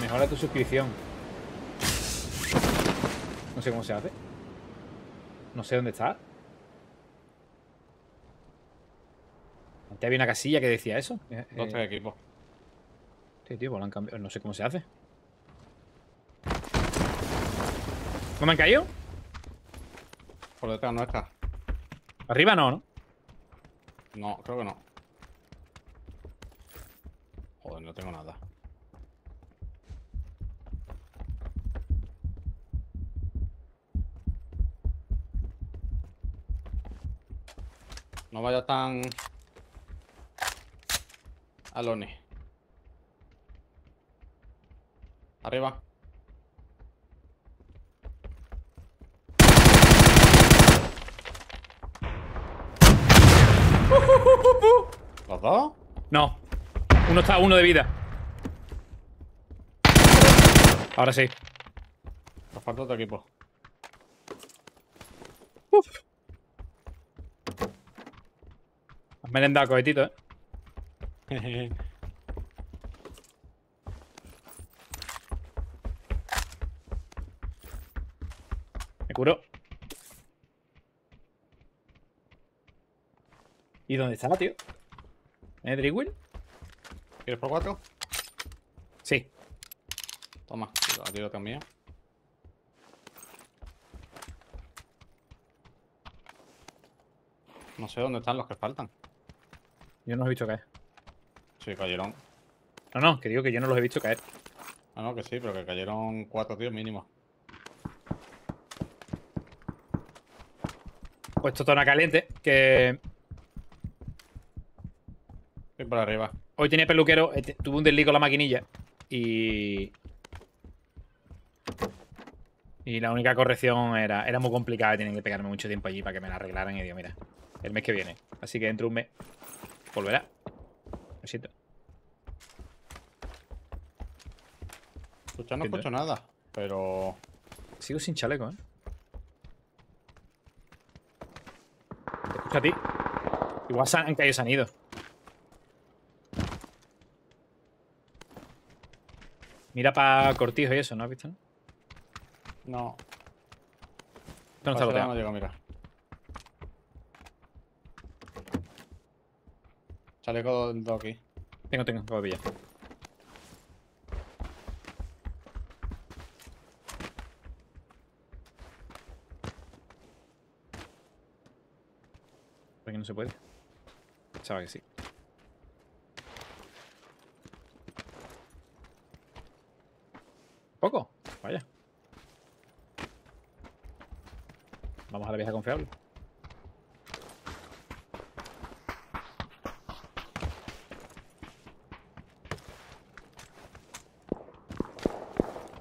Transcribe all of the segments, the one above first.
Mejora tu suscripción. No sé cómo se hace. No sé dónde está. Antes había una casilla que decía eso. Eh, No estoy equipo. Sí, tío, pues lo han cambiado. No sé cómo se hace. ¿No me han caído? Por detrás no está. Arriba no, ¿no? No, creo que no. Joder, no tengo nada. No vaya tan... Alone. Arriba. ¿Los dos? No. Uno está a uno de vida. Ahora sí. Nos falta otro equipo. Uf. Merendado cohetito, ¿eh? Me curó. ¿Y dónde estaba, tío? ¿En el Will? ¿Quieres por cuatro? Sí. Toma, a tiro también. No sé dónde están los que faltan. Yo no los he visto caer. Sí, cayeron. No, no, que digo que yo no los he visto caer. Ah, no, que sí, pero que cayeron cuatro tíos mínimo. Puesto zona caliente, que Por arriba. hoy tenía peluquero, eh, tuve un desliz con la maquinilla y... Y la única corrección era, era muy complicada tienen que pegarme mucho tiempo allí para que me la arreglaran y digo, mira, el mes que viene. Así que dentro de un mes volverá. Lo siento. Escuchar no escucho nada, pero... Sigo sin chaleco, ¿eh? Te escucho a ti. Igual han, han caído se han ido. Mira para cortijo y eso, ¿no has visto? No, No. Está no llego, mira. Chaleco del dos aquí. Tengo, tengo, acabo de pillar. ¿Por qué no se puede? Pensaba que sí. ¿Poco? Vaya. Vamos a la vieja confiable.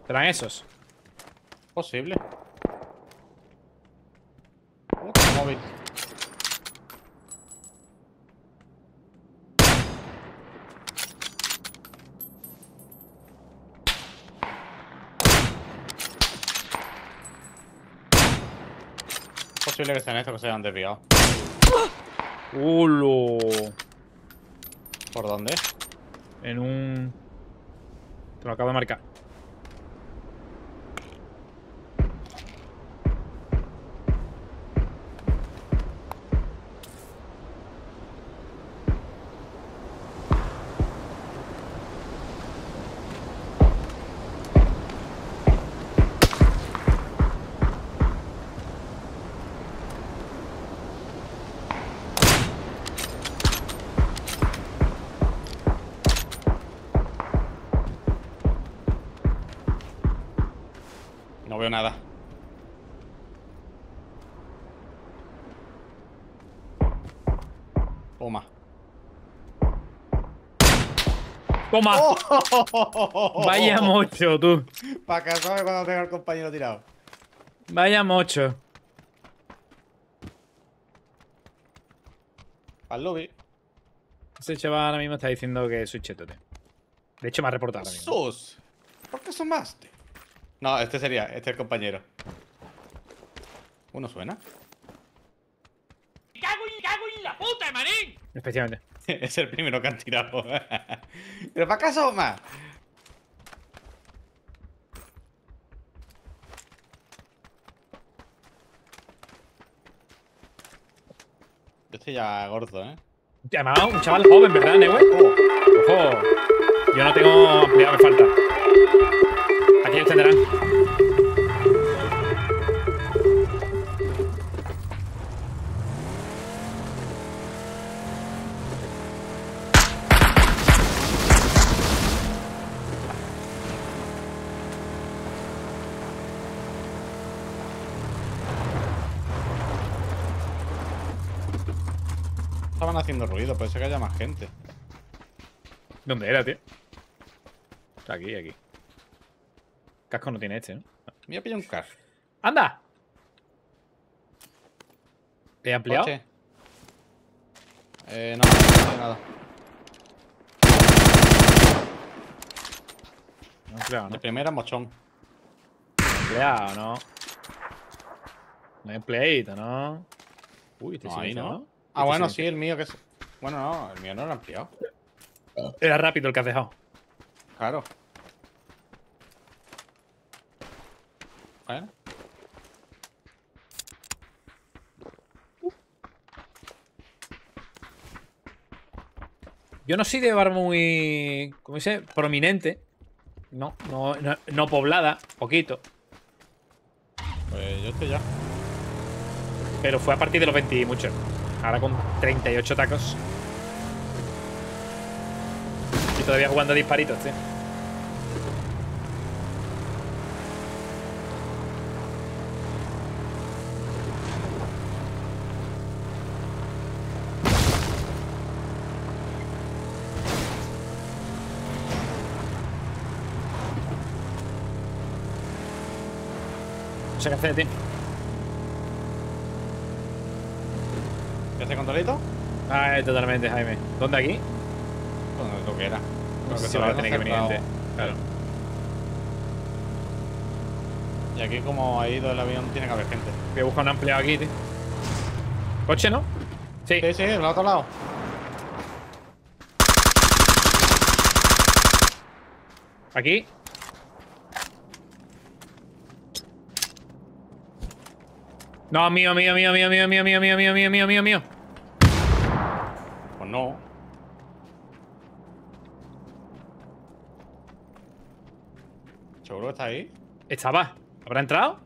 ¿Serán esos? Posible. Uh, qué móvil. Posible que sean estos que se hayan desviado. ¡Ulo! ¿Por dónde? En un... Te lo acabo de marcar. Veo nada. Toma. ¡Toma! Vaya mocho, tú. Para que sabe cuando tenga el compañero tirado. Vaya mocho. Al lobby. Ese chaval ahora mismo está diciendo que soy cheto, tío. De hecho, me ha reportado. ¡Sus! ¿Por qué sumaste? No, este sería, este es el compañero. ¿Uno suena? ¡Me cago en, cago en la puta, manín! Especialmente. es el primero que han tirado. ¿Pero para acaso más? Yo estoy ya gordo, ¿eh? Además, un chaval joven, ¿verdad, Neue? Ojo. Yo no tengo ampliado, me falta. Estaban haciendo ruido, puede ser que haya más gente. ¿Dónde era, tío? Aquí, aquí. Casco no tiene este, ¿no? Me voy a pillar un car. ¡Anda! ¿He ampliado? Eh, no, no hay nada. No he ampliado, ¿no? De primera, mochón. empleado, ¿no? No hay empleadito, ¿no? Uy, este No, sí ahí hizo, no. Ah, Este bueno, sí el mío que es. Bueno, no, el mío no era ampliado. Era rápido el que has dejado. Claro. Bueno. Yo no soy de barba muy. ¿Cómo se dice? Prominente. No, no, no, no poblada, poquito. Pues yo estoy ya. Pero fue a partir de los 20 y mucho. Ahora con 38 tacos. Y todavía jugando a disparitos, tío. Sé qué hacer, tío. ¿Qué hace controlito? Ah, totalmente, Jaime. ¿Dónde aquí? Donde tú quieras. Creo que se va a lo tener que venir gente. Claro. Y aquí, como ha ido el avión, tiene que haber gente. Voy a buscar un ampliado aquí, tío. ¿Coche, no? Sí. Sí, sí, del otro lado. Aquí. No, mío, mío, mío, mío, mío, mío, mío, mío, mío, mío, mío, mío, mío. Pues no. ¿Seguro que está ahí? Estaba. ¿Habrá entrado?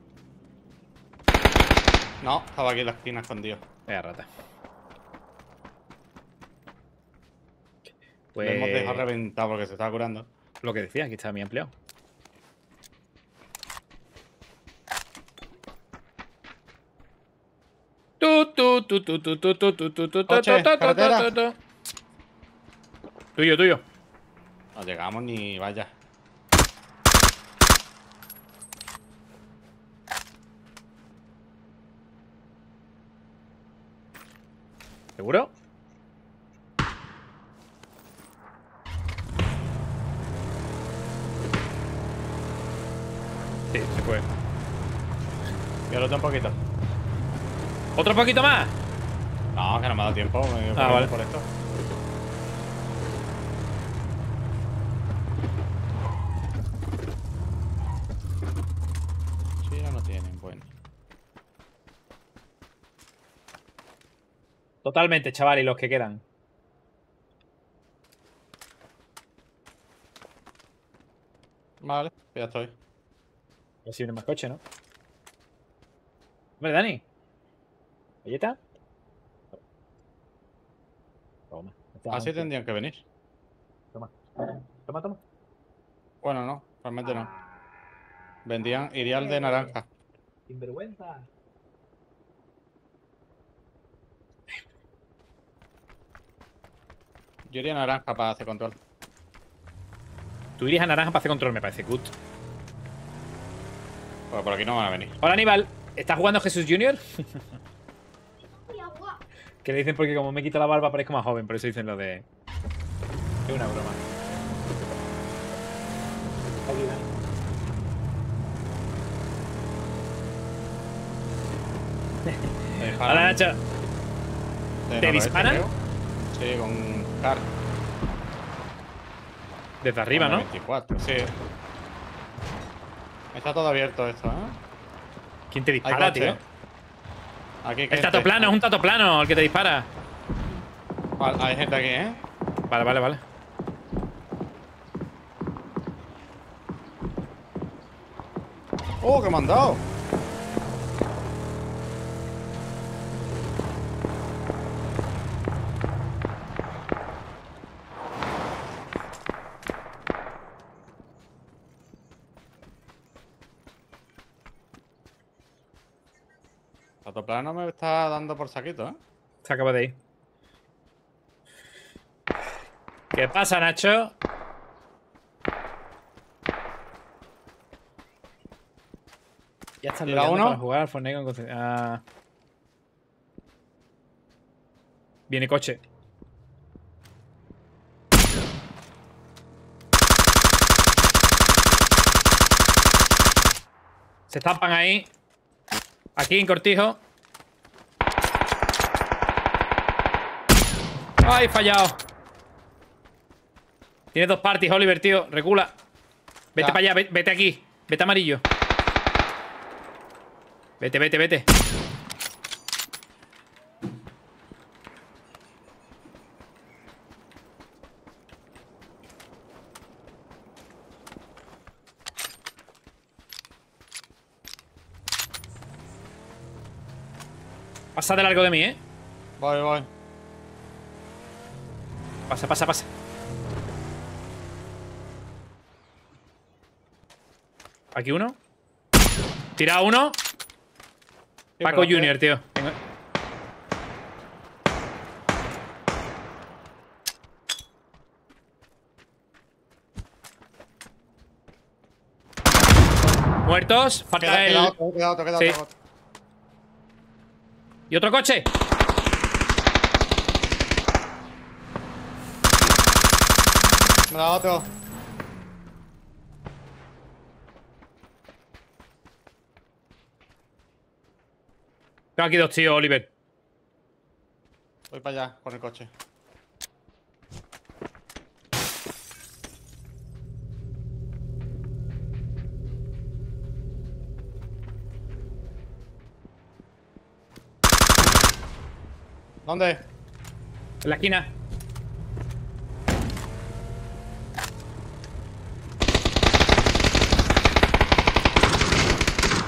No, estaba aquí en la esquina escondido. Vaya rata. Lo hemos Pues dejado reventado porque se estaba curando. lo que decía, aquí está mi empleado. Tuyo, tuyo. No llegamos ni vaya. ¿Seguro? Sí, se puede. Y ahora un poquito. ¿Otro poquito más? No, que no me ha dado tiempo. Me Ah, vale. por esto. Sí, ya no tienen, bueno. Totalmente, chaval, y los que quedan. Vale, ya estoy. A ver si viene más coche, ¿no? Hombre, Dani. ¿Galleta? Toma. Así tendrían que venir. Toma. Toma, toma. Bueno, no, realmente no. Vendían, iría al de naranja. Sinvergüenza. Yo iría a naranja para hacer control. Tú irías a naranja para hacer control, me parece good. Porque por aquí no van a venir. Hola, Aníbal. ¿Estás jugando Jesús Junior? Que le dicen porque como me quita la barba parezco más joven, por eso dicen lo de... Es una broma. Hola, Nacho. ¿Te, ¿Te este disparan? Sí, con car. Desde arriba, ¿no? 24, sí. Está todo abierto esto, ¿eh? ¿Quién te dispara, tío? Aquí El tato plano, es un tato plano el que te dispara. Vale, Hay gente aquí, ¿eh? Vale, vale, vale. ¡Oh, que me han dado! Tato me está dando por saquito, ¿eh? Se acaba de ir. ¿Qué pasa, Nacho? Ya está ¿Tira logueando uno? para jugar al Fortnite con ah. Viene coche. Se estampan ahí. Aquí en cortijo. ¡Ay, fallado! Tienes dos parties, Oliver, tío. Recula. Vete Ya. para allá, ve- vete aquí. Vete amarillo. Vete, vete, vete. Pasa de largo de mí, ¿eh? Voy, voy. Pasa, pasa, pasa. Aquí uno. Tira uno. Sí, Paco Junior, tío. Venga. Muertos. Falta Queda, el. queda otro, queda otro, queda Sí. otro. ¿Y otro coche? Me da otro. Tengo aquí dos tíos, Oliver. Voy para allá con el coche. ¿Dónde? En la esquina.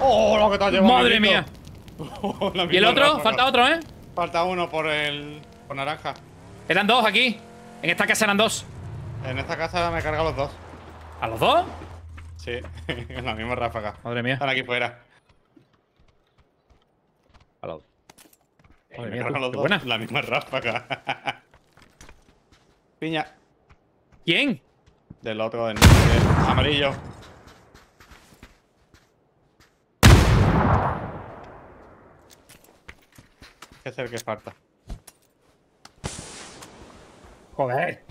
¡Oh, lo que te has llevado! Madre mía. La ¿Y el otro? Falta otro, ¿eh? Falta uno por el. por naranja. Eran dos aquí. En esta casa eran dos. En esta casa me he cargado los dos. ¿A los dos? Sí, en la misma ráfaga. Madre mía. Están aquí fuera. A los Madre me he mía, cargado tú, los dos. buena. La misma ráfaga. Piña. ¿Quién? Del otro, del, del amarillo. Que es el que falta. Joder.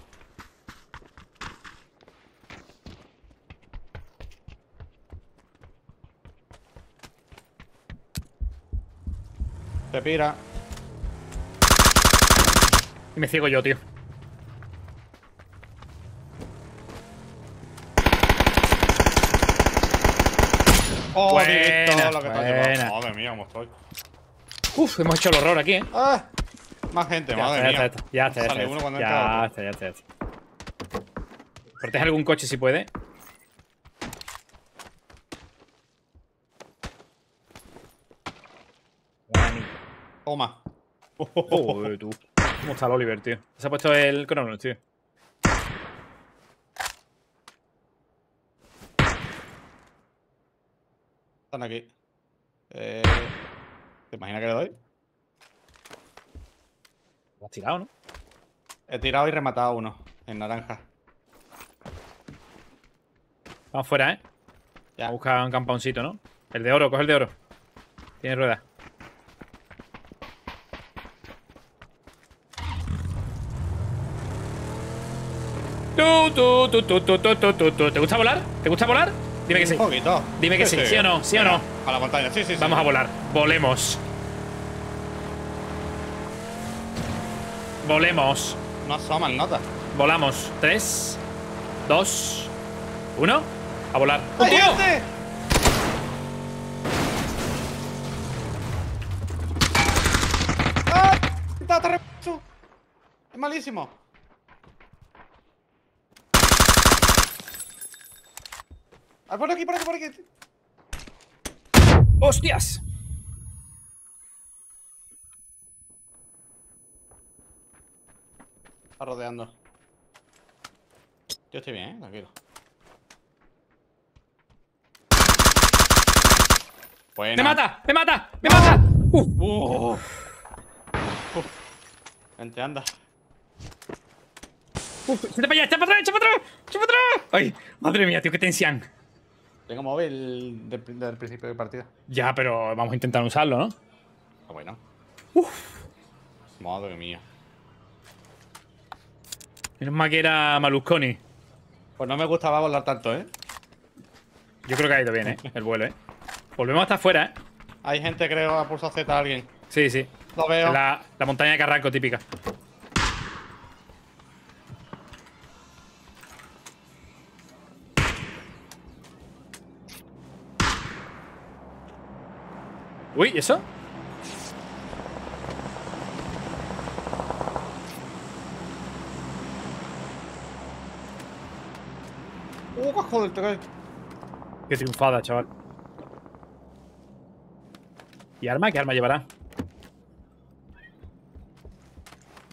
Se pira. Y me ciego yo, tío. ¡Oh, Buena, lo que te buena. Madre mía, cómo estoy. Uf, hemos hecho el horror aquí, ¿eh? ¡Ah! Más gente, Ya madre está, mía. ya está, ya está, ya está, ya está, ya está, ya está. Protege algún coche si puede. Toma. Joder, tú. ¿Cómo está el Oliver, tío? Se ha puesto el crono, tío. Están aquí. Eh, ¿Te imaginas que le doy? Lo has tirado, ¿no? He tirado y rematado uno, en naranja. Vamos fuera, ¿eh? Ya. A buscar un campauncito, ¿no? El de oro, coge el de oro. Tiene ruedas. ¿Te gusta volar? ¿Te gusta volar? Dime que sí. Un poquito. Dime que sí, sí o no, sí o no. A la montaña, sí, sí. Vamos a volar. Volemos. Volemos. No asoman nota. Volamos. Tres, dos, uno. A volar. ¡Un tío! Este! ¡Ah! Es malísimo. Ah, por aquí, por aquí, por aquí. ¡Hostias! Está rodeando. Yo estoy bien, ¿eh? Tranquilo. Buena. ¡Me mata! ¡Me mata! ¡Me mata! ¡Uh! Uh. Uf. Vente, anda. ¡Uh! ¡Echa para allá! ¡Echa para atrás! ¡Echa para atrás! ¡Echa para atrás! ¡Ay! Madre mía, tío, qué tensión. Tengo móvil del, del principio de partida. Ya, pero vamos a intentar usarlo, ¿no? Ah, bueno. Madre mía. Menos mal que era Malusconi. Pues no me gustaba volar tanto, ¿eh? Yo creo que ha ido bien, ¿eh? El vuelo, ¿eh? Volvemos hasta afuera, ¿eh? Hay gente, creo, a pulso Z a alguien. Sí, sí. Lo veo. La, la montaña de Carranco típica. Uy, ¿y eso? ¡Uh, joder! te cae. Qué triunfada, chaval. ¿Y arma? ¿Qué arma llevará?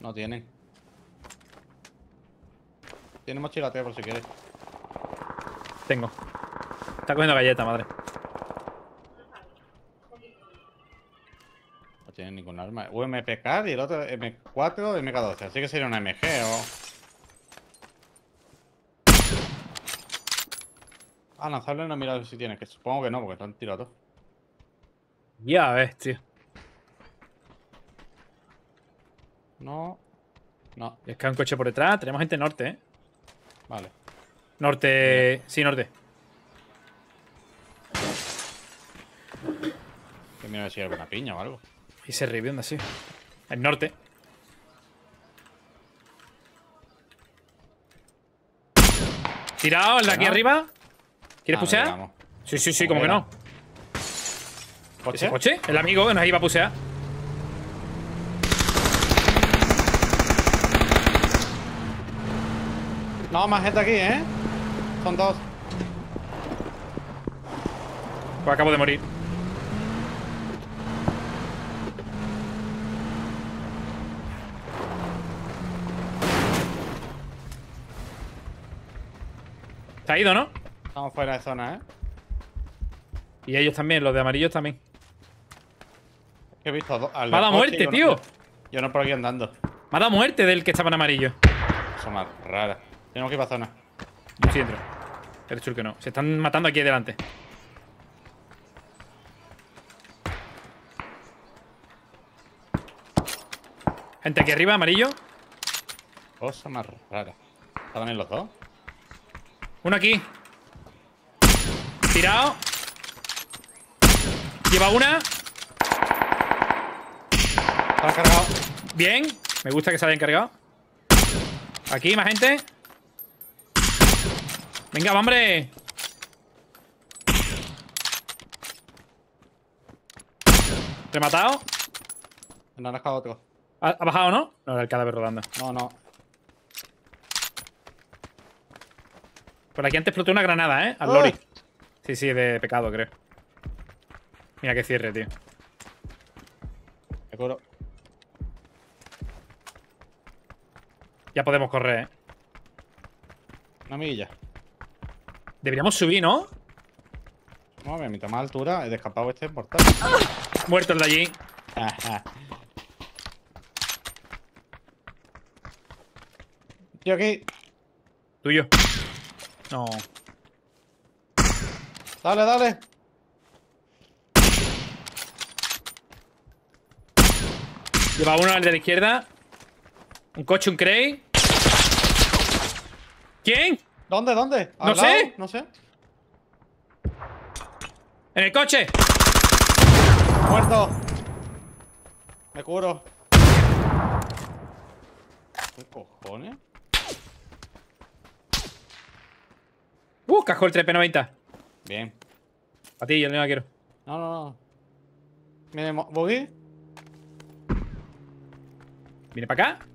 No tienen. Tiene mochilateo por si quieres. Tengo. Está cogiendo galleta, madre. No tienen ningún arma. UMPK y el otro M4 o MK12. Así que sería una MG o. Ah, lanzarle no he mirado si tiene, que supongo que no, porque están tirados. Ya ves, tío. No. No, Es que hay un coche por detrás. Tenemos gente norte, ¿eh? vale. Norte. Sí, norte. Que mira si hay alguna piña o algo. Y se revienta así. El norte. Tirado, el de aquí arriba. ¿Quieres Ah, pusear? Sí, sí, sí, ¿Cómo como que no. ¿Coche? ¿Ese coche? El amigo que nos iba a pusear. No, más gente aquí, ¿eh? Son dos. Pues acabo de morir. Se ha ido, ¿no? Estamos fuera de zona, ¿eh? Y ellos también, los de amarillos también. He visto al Me ha dado muerte, yo tío. Yo, yo no por aquí andando. Me ha dado muerte del que estaba en amarillo. Son más raras. Tenemos que ir a zona. Yo. Eres tú el que no. Se están matando aquí delante. Gente aquí arriba, amarillo. Cosa más rara. ¿Estaban en los dos? Uno aquí. Tirado. Lleva una. Están cargados. Bien. Me gusta que se hayan cargado. Aquí, más gente. Venga, hombre. Rematado. No han dejado otro. ¿Ha, ha bajado, no? No, era el cadáver rodando. No, no. Por aquí antes explotó una granada, ¿eh? Al ¡Ah! lori. Sí, sí, de pecado, creo. Mira que cierre, tío. Me curo. Ya podemos correr, ¿eh? Una milla. Deberíamos subir, ¿no? No, a mitad más altura. He escapado este portal. Muerto el de allí. Tío, aquí. Tuyo. No. Dale, dale. Lleva uno al de la izquierda. Un coche, un Cray. ¿Quién? ¿Dónde, dónde? ¿Al No sé. No sé. En el coche. Muerto. Me curo. ¿Qué cojones? Uh, casco el 3P90. Bien. A ti, yo no la quiero. No, no, no. Mire, mo- ¿Buggy? ¿Viene para acá?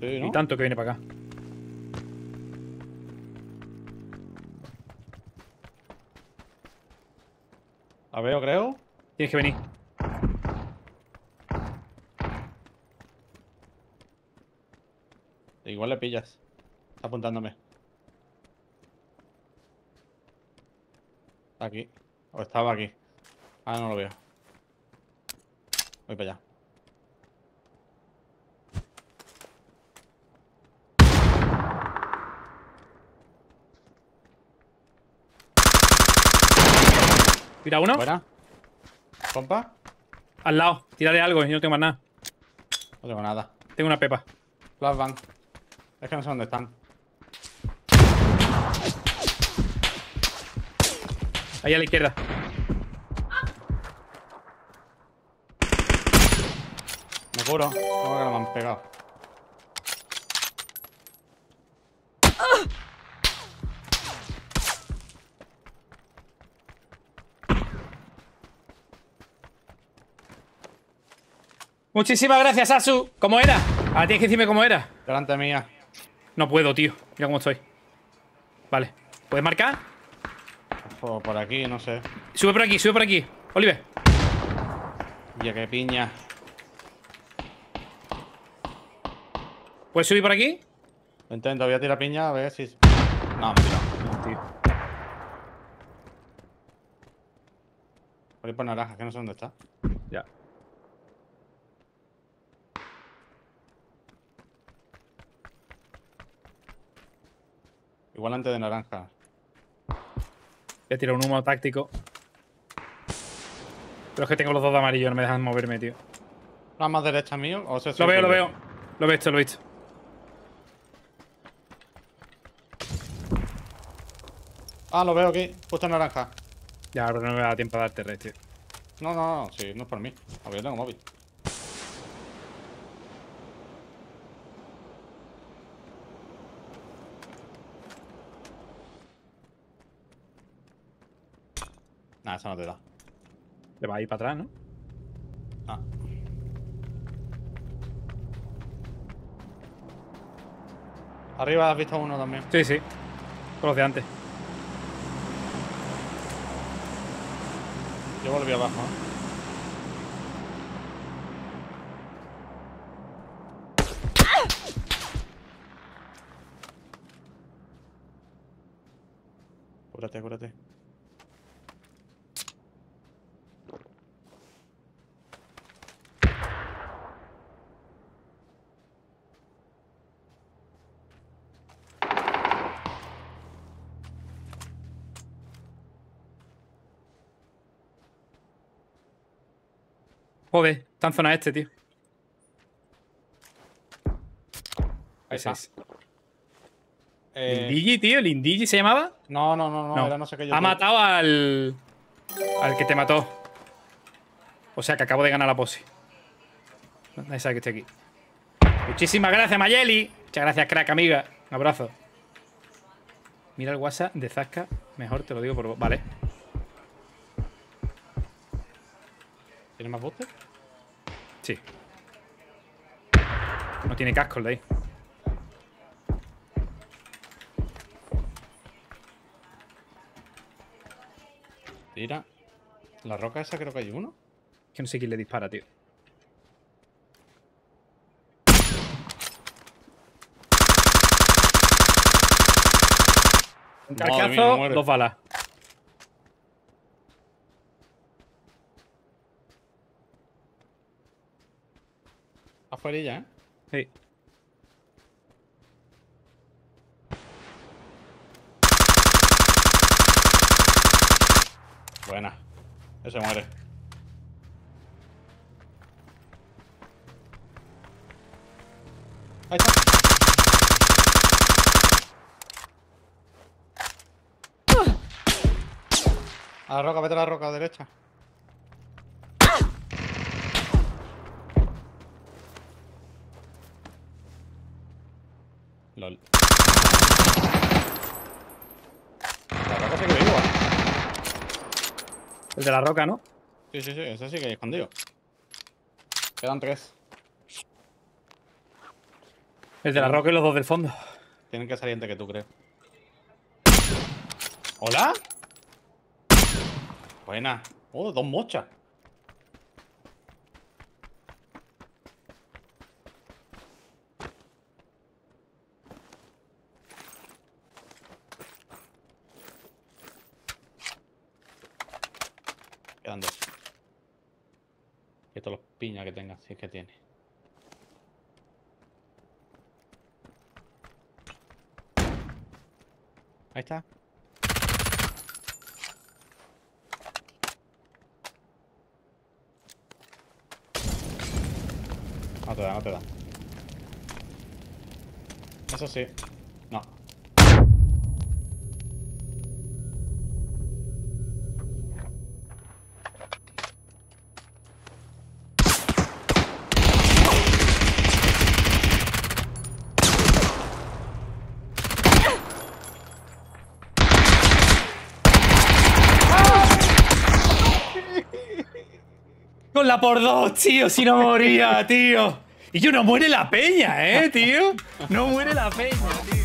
Sí, Y ¿no? tanto que viene para acá. La veo, creo. Tienes que venir. Igual le pillas. Está apuntándome. Aquí. O estaba aquí. Ah, no lo veo. Voy para allá. Tira uno. ¿Buena? ¿Compa? Al lado. Tírale algo, yo no tengo más nada. No tengo nada. Tengo una pepa. Flashbang. Es que no sé dónde están. Ahí a la izquierda. Me curo. ¿Cómo que no me han pegado? Muchísimas gracias, Asu. ¿Cómo era? Ahora tienes que decirme cómo era. Delante mía. No puedo, tío. Mira cómo estoy. Vale. ¿Puedes marcar? O por aquí, no sé. Sube por aquí, sube por aquí. Oliver. Ya que piña. ¿Puedes subir por aquí? Lo intento, voy a tirar piña a ver si. No, me. No. Voy por naranja, que no sé dónde está. Ya. Igual antes de naranja. Voy a tirar un humo táctico. Pero es que tengo los dos de amarillo, no me dejan moverme, tío. ¿La más derecha mío? O sea, Lo veo, lo veo. Lo he visto, lo he visto. Ah, lo veo aquí. Justo en naranja. Ya, pero no me da tiempo a darte red, tío. No, no, no. Sí, no es por mí. A ver, yo tengo móvil. Nah, esa no te da. Le va a ir para atrás, ¿no? Ah. Arriba has visto uno también. Sí, sí. Con los de antes. Yo volví abajo. ¿eh? Joder, está en zona este, tío. Ahí está. es. Eh, ¿Lindigi, tío? ¿Lindigi se llamaba? no, no, no, no, era no sé qué yo. Ha matado al. al que te mató. O sea que acabo de ganar la posi. Nadie sabe que estoy aquí. Muchísimas gracias, Mayeli. Muchas gracias, crack, amiga. Un abrazo. Mira el WhatsApp de Zasca. Mejor te lo digo por voz. Vale. ¿Tiene más booster? Sí. No tiene casco el de ahí. Tira. La roca esa creo que hay uno. Que no sé quién le dispara, tío. Un carcazo, dos balas. Afuera, ¿eh? Sí. Buena. Ese muere. Ahí está. A la roca, vete a la roca derecha. LOL. La roca sí que vivo. El de la roca, ¿no? Sí, sí, sí, ese sí que hay escondido. Quedan tres. El de la roca y los dos del fondo. Tienen que salir antes que tú, creo. ¿Hola? Buena. Oh, dos mochas. Quedan dos. Y todos los piñas que tenga, si es que tiene. Ahí está. No te da, no te da. Eso sí. No. Con la por dos, tío, si no moría, tío. Y yo no muere la peña, ¿eh, tío? No muere la peña, tío.